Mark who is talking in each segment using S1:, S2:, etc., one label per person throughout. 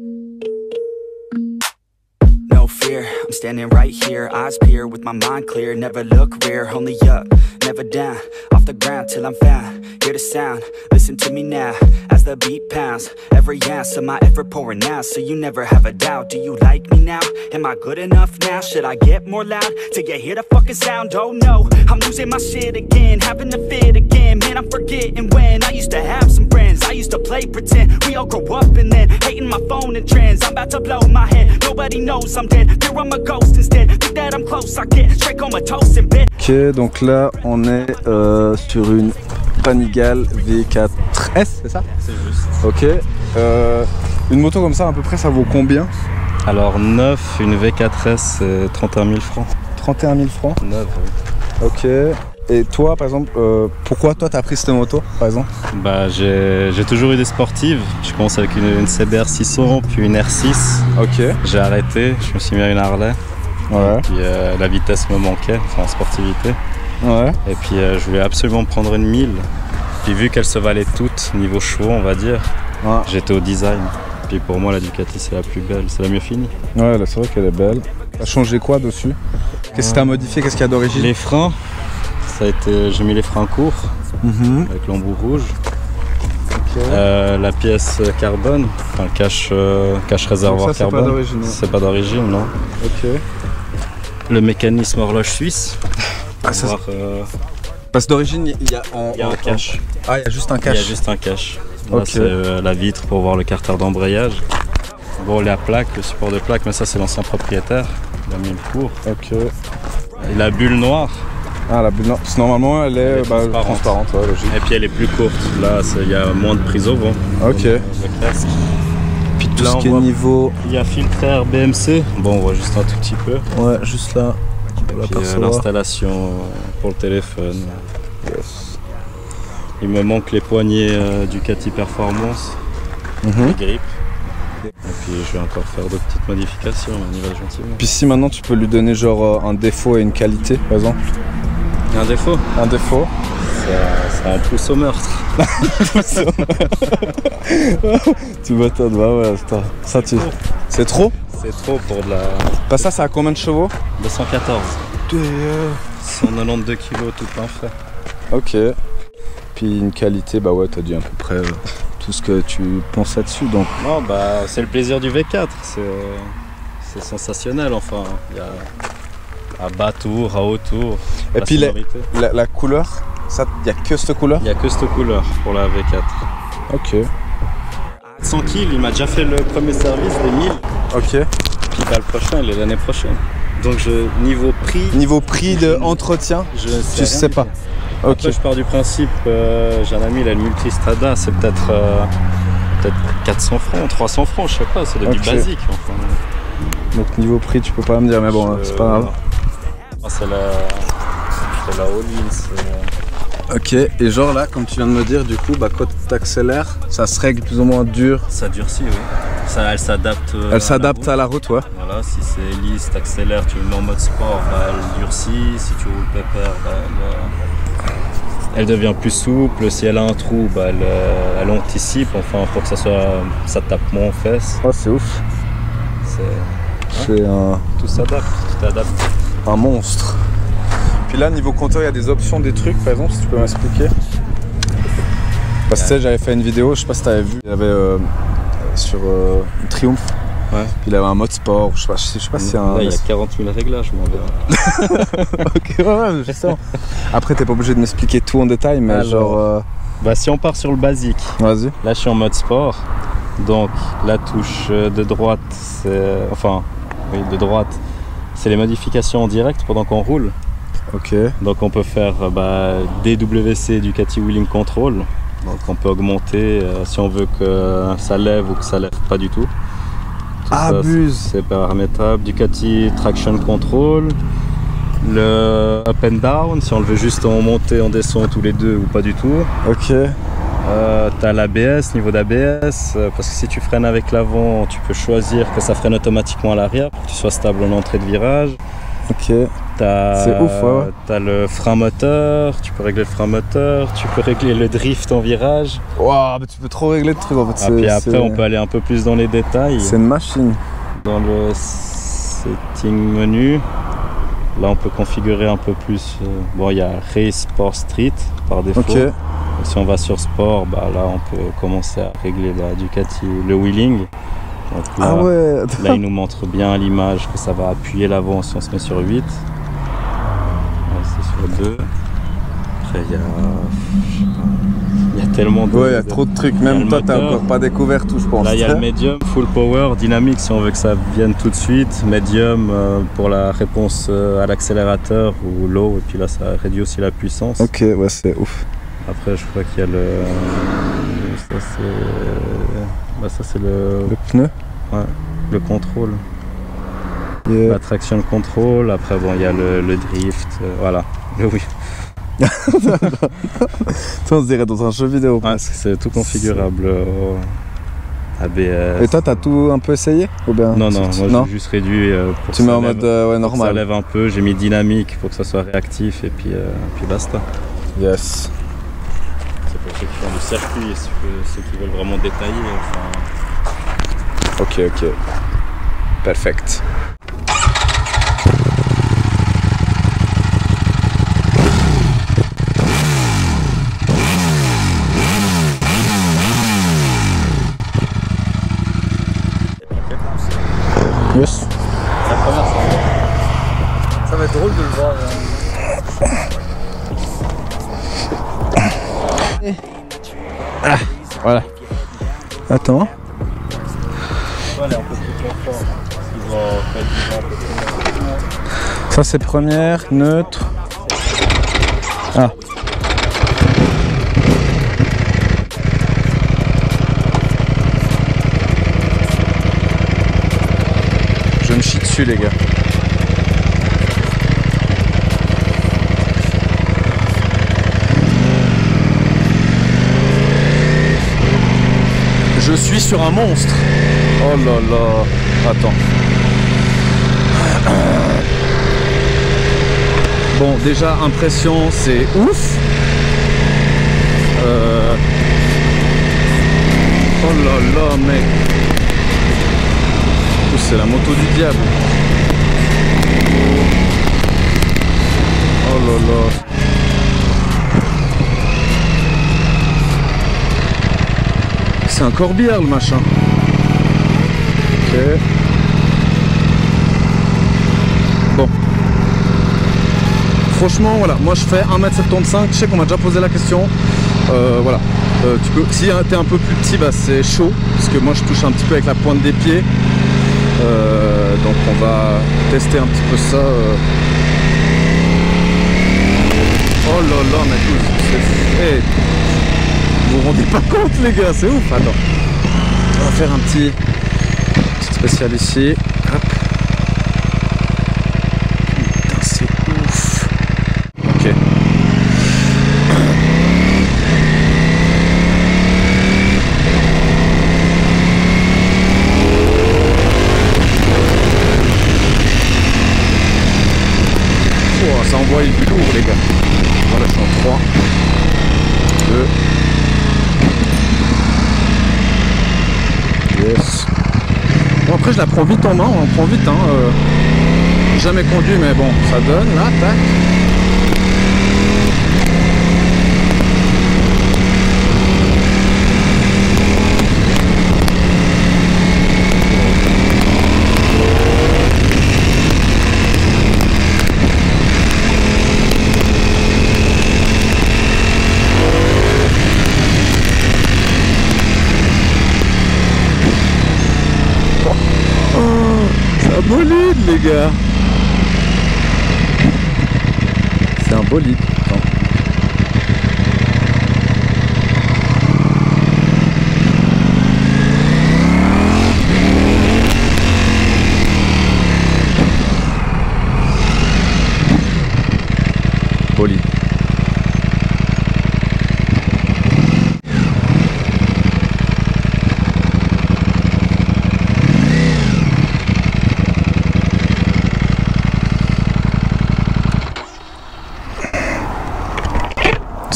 S1: No fear, I'm standing right here, eyes peer with my mind clear. Never look rear, only up, never down. The ground till I'm found. Hear the sound, listen to me now. As the beat pounds, every ounce of my effort pouring out. So you never have a doubt. Do you like me now? Am I good enough now? Should I get more loud to get hear the fucking sound? Oh no, I'm losing my shit again, having to fit again. Man, I'm forgetting when I used to have some friends. I used to play pretend. We all grow up and then hating my phone and trends. I'm about to blow my head. Nobody knows I'm dead. Fear I'm a ghost instead. Think that I'm close, I get straight comatose in bed.
S2: Ok, donc là on est euh, sur une Panigale V4S, c'est ça
S3: C'est juste.
S2: Ok. Euh, une moto comme ça, à peu près, ça vaut combien
S3: Alors, neuf, une V4S, c'est 31 000 francs.
S2: 31 000 francs.
S3: Neuf, oui.
S2: Ok. Et toi, par exemple, euh, pourquoi toi t'as pris cette moto, par exemple
S3: Bah, j'ai toujours eu des sportives. Je commence avec une, une CBR 600, puis une R6.
S2: Ok.
S3: J'ai arrêté, je me suis mis à une Harley.
S2: Ouais.
S3: Puis euh, la vitesse me manquait, enfin en sportivité.
S2: Ouais.
S3: Et puis euh, je voulais absolument prendre une 1000. Puis vu qu'elles se valaient toutes, niveau chevaux, on va dire,
S2: Ouais.
S3: j'étais au design. Puis pour moi, la Ducati, c'est la plus belle, c'est la mieux finie.
S2: Ouais, c'est vrai qu'elle est belle. T'as changé quoi dessus? Qu'est-ce que t'as modifié? Qu'est-ce qu'il y a d'origine?
S3: Les freins, ça a été, j'ai mis les freins courts
S2: Mhm.
S3: avec l'embout rouge. Euh, la pièce carbone, enfin le cache, euh, cache réservoir
S2: Ça, c'est pas
S3: carbone.
S2: d'origine, ouais.
S3: C'est pas d'origine, non.
S2: Ok.
S3: Le mécanisme horloge suisse.
S2: Ah, ça,
S3: Voir, euh,
S2: Parce que d'origine, il y a en.
S3: il y a
S2: en-
S3: un cache.
S2: Ah, il y a juste un
S3: Il y a
S2: cache.
S3: juste un cache. Là, c'est euh, la vitre pour voir le carter d'embrayage. Bon, la plaque, le support de plaque, mais ça, c'est l'ancien propriétaire. Il a mis le cours.
S2: Ok.
S3: Et la bulle noire,
S2: Ah, la bulle. Parce que normalement, elle est,
S3: Elle est
S2: bah,
S3: transparente.
S2: transparente, ouais, logique.
S3: et puis elle est plus courte. Là, il y a moins de prise au vent.
S2: Ok.
S3: Le casque.
S2: Puis tout
S3: Là,
S2: ce qui est niveau.
S3: Il y a filtre air BMC. Bon, on voit juste un tout petit peu.
S2: Ouais, juste là.
S3: Euh,
S2: l'apercevoir.
S3: l'installation euh, pour le téléphone. Il me manque les poignées euh, Ducati Performance,
S2: Mhm.
S3: les grippes. Et puis je vais encore faire de petites modifications, on y va gentiment.
S2: Puis si maintenant tu peux lui donner genre euh, un défaut et une qualité, par exemple.
S3: Un défaut,
S2: Un défaut
S3: c'est un pouce au meurtre.
S2: Tu m'étonnes, bah ouais, ça tu... C'est trop?
S3: C'est trop pour de la
S2: Bah ça, ça a combien de chevaux
S3: 214. 192 kg tout plein fait.
S2: Ok. Puis une qualité, bah ouais, t'as dit à peu près euh, tout ce que tu pensais dessus, donc...
S3: Non, bah c'est le plaisir du V4, c'est sensationnel enfin. Il y a à bas tour, à haut tour.
S2: Et
S3: la
S2: puis. La, la couleur, ça, y a que cette couleur?
S3: Il n'y a que cette couleur pour la V4.
S2: Ok.
S3: 100 kills, il m'a déjà fait le premier service des 1000.
S2: Ok.
S3: Puis bah, le prochain, il est l'année prochaine. Donc je, niveau prix,
S2: Niveau prix de entretien,
S3: je
S2: tu sais pas. Ok.
S3: Après, je pars du principe, euh, j'ai un ami, il a le Multistrada, c'est peut-être euh, peut-être 400 francs, 300 francs, je sais pas, c'est le
S2: Ok.
S3: du basique. Enfin.
S2: Donc niveau prix, tu peux pas me dire, mais bon,
S3: Je-
S2: c'est pas grave.
S3: Ah, c'est la, c'est la all-in, c'est-
S2: Ok, et genre là, comme tu viens de me dire, du coup, bah quand t'accélères, ça se règle plus ou moins dur.
S3: ça durcit, oui. Ça, elle s'adapte. euh, à la
S2: Elle s'adapte
S3: route.
S2: à la route, ouais.
S3: Voilà, si c'est lisse, t'accélères, tu le mets en mode sport, bah, elle durcit. Si tu roules pépère, bah, elle, elle devient plus souple. Si elle a un trou, bah, elle, euh, elle anticipe, enfin, pour que ça soit, ça tape moins en fesses.
S2: Oh, c'est ouf.
S3: C'est-
S2: C'est un,
S3: Tout s'adapte, tout
S2: un monstre. Puis là, niveau compteur, il y a des options, des trucs, par exemple, si tu peux m'expliquer. Parce que j'avais fait une vidéo, je sais pas si t'avais vu, il y avait euh, sur euh, une Triumph.
S3: Ouais.
S2: Puis il avait un mode sport, je sais pas, je sais, je pas si c'est un.
S3: Là, il y a 40 000 réglages, mon gars.
S2: ok, ouais. Après, t'es pas obligé de m'expliquer tout en détail, mais
S3: Alors.
S2: genre. euh,
S3: Bah, si on part sur le basique,
S2: Vas-y.
S3: là, je suis en mode sport. Donc, la touche euh, de droite, c'est. Enfin, oui, de droite, c'est les modifications en direct pendant qu'on roule.
S2: Ok.
S3: Donc on peut faire bah, DWC Ducati Wheeling Control. Donc on peut augmenter euh, si on veut que ça lève ou que ça lève pas du tout.
S2: Abuse.
S3: c'est paramétrable. Ducati Traction Control. Le up and down, si on le veut juste en montée, en descente tous les deux ou pas du tout.
S2: Ok.
S3: Euh, T'as l'ABS, niveau d'ABS, euh, parce que si tu freines avec l'avant, tu peux choisir que ça freine automatiquement à l'arrière pour que tu sois stable en entrée de virage.
S2: Ok.
S3: T'as
S2: C'est ouf, ouais, ouais.
S3: t'as le frein moteur, tu peux régler le frein moteur, tu peux régler le drift en virage.
S2: Waouh, mais tu peux trop régler de trucs en fait.
S3: Et
S2: c'est-
S3: puis après, on peut aller un peu plus dans les détails.
S2: C'est une machine.
S3: Dans le setting menu, là, on peut configurer un peu plus. euh, Bon, il y a Race Sport Street par défaut. Si on va sur Sport, bah, là, on peut commencer à régler la Ducati, le wheeling. Donc là,
S2: Ah ouais.
S3: Là, il nous montre bien l'image que ça va appuyer l'avant si on se met sur 8. Là, c'est sur 2. Après, il y a. Il y a tellement de.
S2: Ouais, il y a trop de trucs. Même toi, t'as encore pas découvert tout, je pense.
S3: Là, il y a le medium, full power, dynamique si on veut que ça vienne tout de suite. Medium euh, pour la réponse euh, à l'accélérateur ou low. Et puis là, ça réduit aussi la puissance.
S2: Ok, ouais, c'est ouf.
S3: Après, je crois qu'il y a le. Ça, c'est. Bah, ça, c'est le,
S2: Le pneu?
S3: le contrôle.
S2: Yeah.
S3: La traction control, après bon il y a le, le drift, euh, voilà. Oui.
S2: Toi, on se dirait dans un jeu vidéo.
S3: Ouais, c'est- tout configurable. euh, ABS.
S2: Et toi, t'as tout un peu essayé ou bien
S3: Non, non,
S2: tu-
S3: moi j'ai juste réduit euh, pour
S2: Tu
S3: que
S2: mets
S3: ça
S2: en mode euh, ouais,
S3: que Ça
S2: normal.
S3: lève un peu, j'ai mis dynamique pour que ça soit réactif et puis, puis basta.
S2: Yes.
S3: C'est pour ceux qui font du circuit, ceux, qui veulent vraiment détailler. Enfin,
S2: Ok, ok. Perfect. Yes.
S3: la première
S4: Ça va être drôle de le voir.
S2: Voilà. Attends.
S3: fois, elle est un peu plus confort. Ils vont faire du vent un peu plus.
S2: Ça c'est première, neutre. Ah. Je me chie les gars. Je suis sur un monstre. Oh là là. Attends. Bon, déjà, impression, c'est ouf. Euh, Oh là là, mec. C'est la moto du diable. Oh là là. C'est un corbillard le machin. Ok. Bon. Franchement, voilà, moi je fais 1m75, je sais qu'on m'a déjà posé la question. Euh, voilà. Euh, tu peux, si t'es un peu plus petit, bah, c'est chaud, parce que moi je touche un petit peu avec la pointe des pieds. Euh, donc on va tester un petit peu ça. euh. Oh là là, mais c'est... hey. Vous vous rendez pas compte les gars, c'est ouf. Attends. On va faire un petit spécial ici. Hop. Putain, c'est ouf. Ok. Oh, ça envoie du lourd les gars. Voilà, je suis en 3, 2. Yes. Bon après je la prends vite en main, on prend vite hein. euh, jamais conduit mais bon ça donne là, tac. C'est un les gars C'est un bolide. Bolide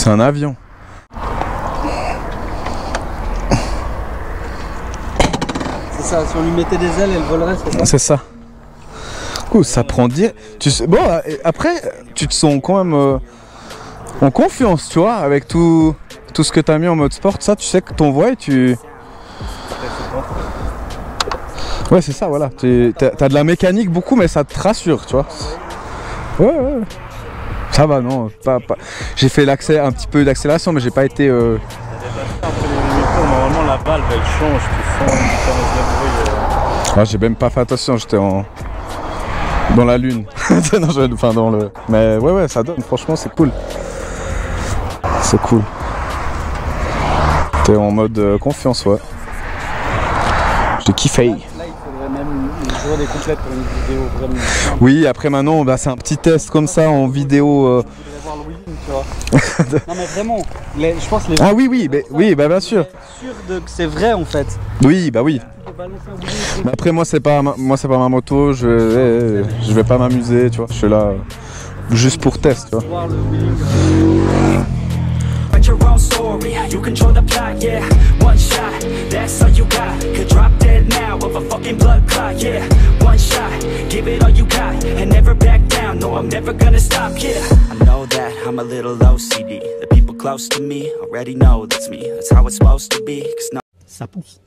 S2: C'est un avion.
S4: C'est ça, si on lui mettait des ailes, elle volerait, c'est ça
S2: C'est ça. Ouh, ça prend dire. Tu sais, bon, après, tu te sens quand même euh, en confiance, tu vois, avec tout, tout ce que tu as mis en mode sport. Ça, tu sais que ton voix et tu. Ouais, c'est ça, voilà. Tu as, de la mécanique beaucoup, mais ça te rassure, tu vois. Ouais, ouais. Ça va, non. Pas, pas. J'ai fait l'accès, un petit peu d'accélération, mais j'ai pas été. euh,
S3: Normalement, la valve elle change, tu sens une différence de bruit. euh.
S2: Ah, j'ai même pas fait attention, j'étais en. dans la lune. non, je- Enfin, dans le. Mais ouais, ouais, ça donne, franchement, c'est cool. C'est cool. T'es en mode euh, confiance, ouais. J'ai kiffé.
S4: Là, il faudrait même une journée complète pour une vidéo vraiment.
S2: Oui, après maintenant, bah, c'est un petit test comme ça en vidéo. euh.
S4: Tu vois. non, mais vraiment, les- je pense les gens
S2: Ah oui, oui, mais, oui, bah bien sûr.
S4: sûrs de, que c'est vrai en fait.
S2: Oui, bah oui. Mais après, moi, c'est pas, ma- moi, c'est pas ma moto. Je vais, je vais pas m'amuser, tu vois. Je suis là euh, juste pour test, tu vois.
S4: Voir le wheeling.
S1: Write your own story, you control the plot, yeah. One shot, that's all you got. Could drop dead now of a fucking blood clot, yeah. One shot, give it all you got And never back down, no I'm never gonna stop, yeah. I know that I'm a little OCD The people close to me already know that's me. That's how it's supposed to be, cause no
S4: Ça pousse.